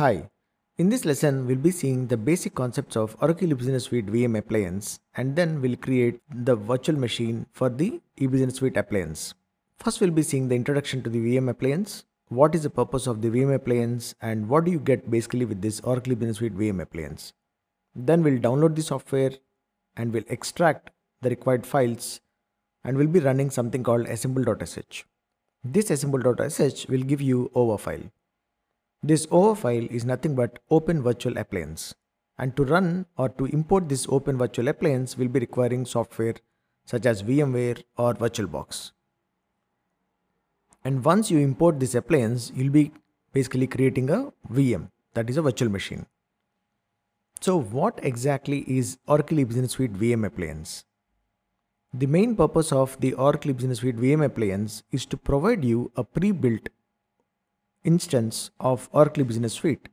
Hi, in this lesson we'll be seeing the basic concepts of Oracle eBusiness Suite VM appliance and then we'll create the virtual machine for the eBusiness Suite appliance. First we'll be seeing the introduction to the VM appliance, what is the purpose of the VM appliance and what do you get basically with this Oracle eBusiness Suite VM appliance. Then we'll download the software and we'll extract the required files and we'll be running something called assemble.sh. This assemble.sh will give you OVA file. This OVA file is nothing but Open Virtual Appliance. And to run or to import this Open Virtual Appliance will be requiring software such as VMware or VirtualBox. And once you import this appliance, you'll be basically creating a VM, that is a virtual machine. So what exactly is Oracle Business Suite VM appliance? The main purpose of the Oracle Business Suite VM appliance is to provide you a pre-built instance of Oracle Business Suite.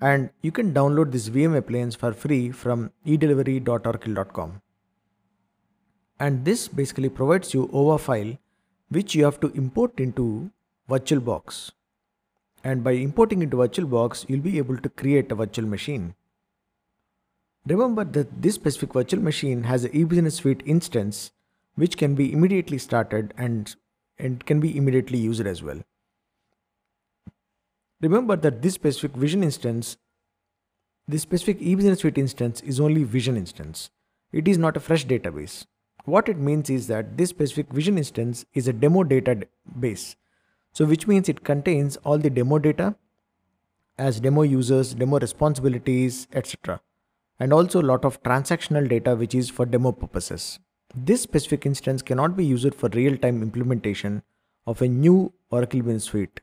And you can download this VM appliance for free from edelivery.oracle.com. And this basically provides you OVA file which you have to import into VirtualBox. And by importing into VirtualBox, you'll be able to create a virtual machine. Remember that this specific virtual machine has a eBusiness Suite instance which can be immediately started and, and can be immediately used as well. Remember that this specific vision instance, this specific eBusiness Suite instance is only vision instance. It is not a fresh database. What it means is that this specific vision instance is a demo database. So which means it contains all the demo data as demo users, demo responsibilities, etc. And also a lot of transactional data which is for demo purposes. This specific instance cannot be used for real-time implementation of a new Oracle Business Suite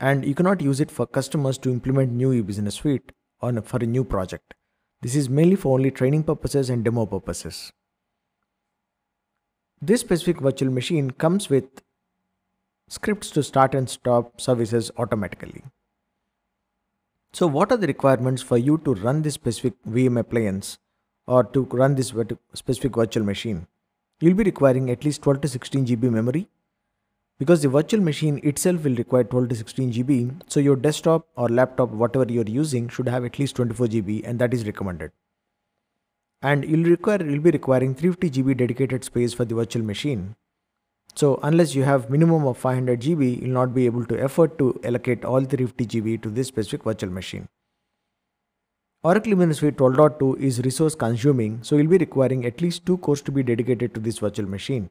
and you cannot use it for customers to implement new eBusiness Suite on for a new project. This is mainly for only training purposes and demo purposes. This specific virtual machine comes with scripts to start and stop services automatically. So what are the requirements for you to run this specific VM appliance or to run this specific virtual machine? You'll be requiring at least 12 to 16 GB memory because the virtual machine itself will require 12 to 16 GB. So your desktop or laptop, whatever you're using should have at least 24 GB and that is recommended. And you'll require, you'll be requiring 350 GB dedicated space for the virtual machine. So unless you have minimum of 500 GB, you'll not be able to afford to allocate all 350 GB to this specific virtual machine. Oracle Suite 12.2 is resource consuming, so you'll be requiring at least two cores to be dedicated to this virtual machine.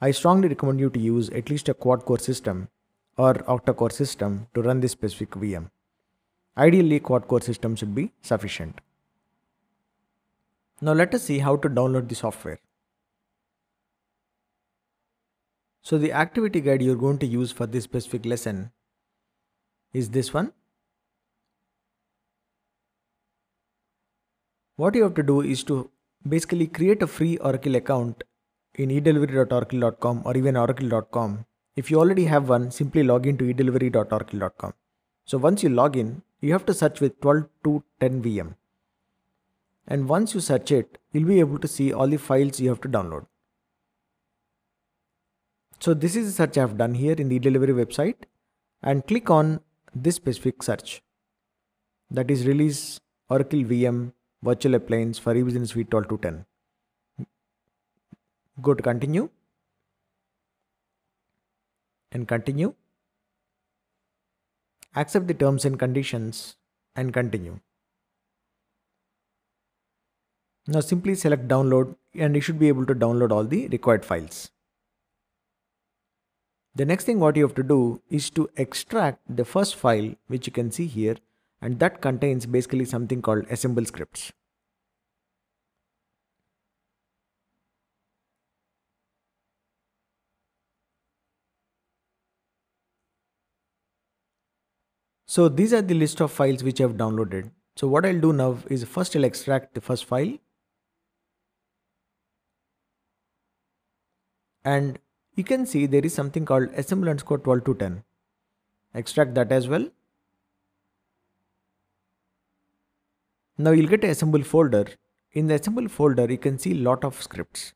I strongly recommend you to use at least a quad core system or octa-core system to run this specific VM. Ideally, quad core system should be sufficient. Now let us see how to download the software. So the activity guide you're going to use for this specific lesson is this one. What you have to do is to basically create a free Oracle account in edelivery.oracle.com or even oracle.com. If you already have one, simply log in to edelivery.oracle.com. So once you log in, you have to search with 12 to 10 VM. And once you search it, you'll be able to see all the files you have to download. So this is the search I've done here in the delivery website and click on this specific search that is release Oracle VM virtual appliance for eBusiness Suite 12 to 10. Go to continue and continue. Accept the terms and conditions and continue. Now simply select download and you should be able to download all the required files. The next thing what you have to do is to extract the first file which you can see here and that contains basically something called assemble scripts. So these are the list of files which I have downloaded. So what I'll do now is first I'll extract the first file. And you can see there is something called assemble underscore 12 to 10. Extract that as well. Now you'll get a assemble folder. In the assemble folder, you can see lot of scripts.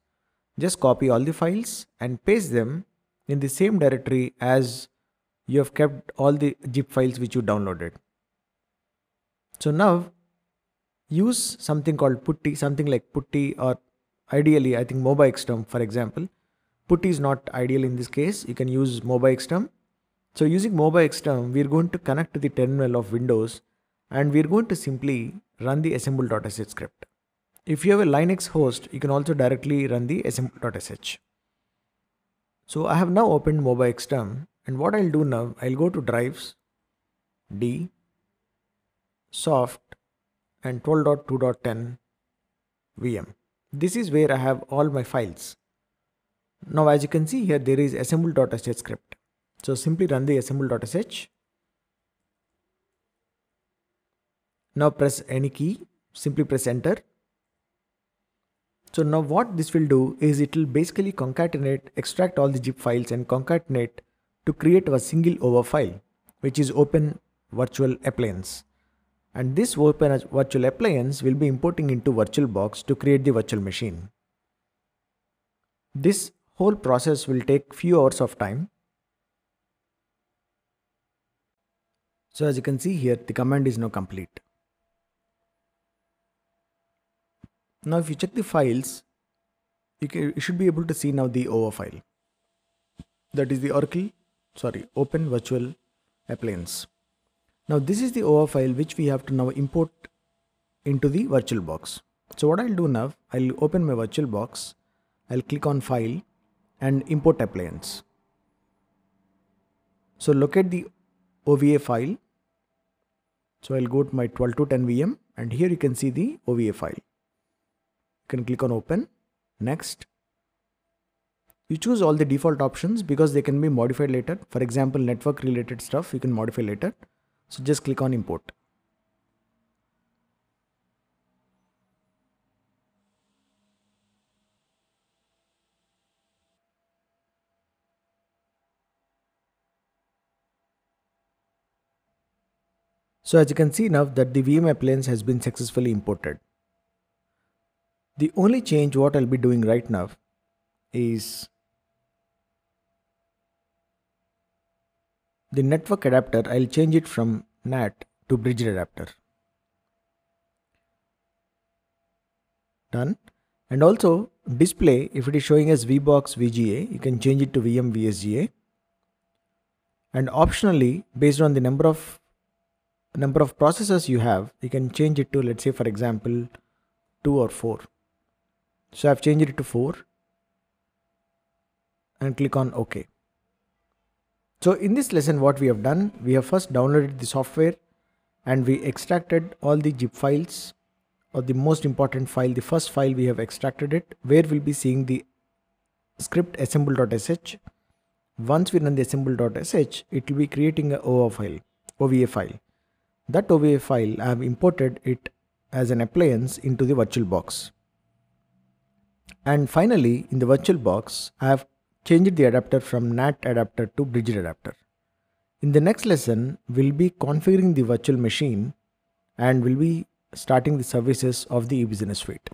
Just copy all the files and paste them in the same directory as you have kept all the zip files which you downloaded. So now use something called putty, something like putty or ideally I think MobaXterm for example. Putty is not ideal in this case. You can use MobaXterm. So using MobaXterm, we're going to connect to the terminal of Windows and we're going to simply run the assemble.sh script. If you have a Linux host, you can also directly run the assemble.sh. So I have now opened MobaXterm and what I'll do now, I'll go to drives, D, soft and 12.2.10 VM. This is where I have all my files. Now as you can see here, there is assemble.sh script. So simply run the assemble.sh. Now press any key, simply press enter. So now what this will do is it will basically concatenate, extract all the zip files and concatenate to create a single OVA file, which is open virtual appliance and this open virtual appliance will be importing into VirtualBox to create the virtual machine. This whole process will take few hours of time. So as you can see here, the command is now complete. Now if you check the files, you, can, you should be able to see now the OVA file. That is the Oracle, sorry, Open Virtual Appliance. Now this is the OVA file which we have to now import into the VirtualBox. So what I'll do now, I'll open my VirtualBox, I'll click on File and Import Appliance. So locate the OVA file. So I'll go to my 12 to 10 VM and here you can see the OVA file. You can click on Open, Next. You choose all the default options because they can be modified later. For example, network related stuff you can modify later. So just click on import. So as you can see now that the VM appliance has been successfully imported. The only change what I'll be doing right now is the network adapter I'll change it from NAT to bridge adapter. Done. And also display if it is showing as VBox VGA you can change it to VMSVGA and optionally based on the number of number of processors you have you can change it to let's say for example 2 or 4 so I've changed it to 4 and click on OK so in this lesson what we have done, we have first downloaded the software and we extracted all the zip files or the most important file, the first file we have extracted it where we'll be seeing the script assemble.sh. Once we run the assemble.sh, it will be creating a OVA file, OVA file. That OVA file I have imported it as an appliance into the virtual box. And finally in the virtual box I have changed the adapter from NAT adapter to bridge adapter. In the next lesson, we'll be configuring the virtual machine and we'll be starting the services of the eBusiness suite.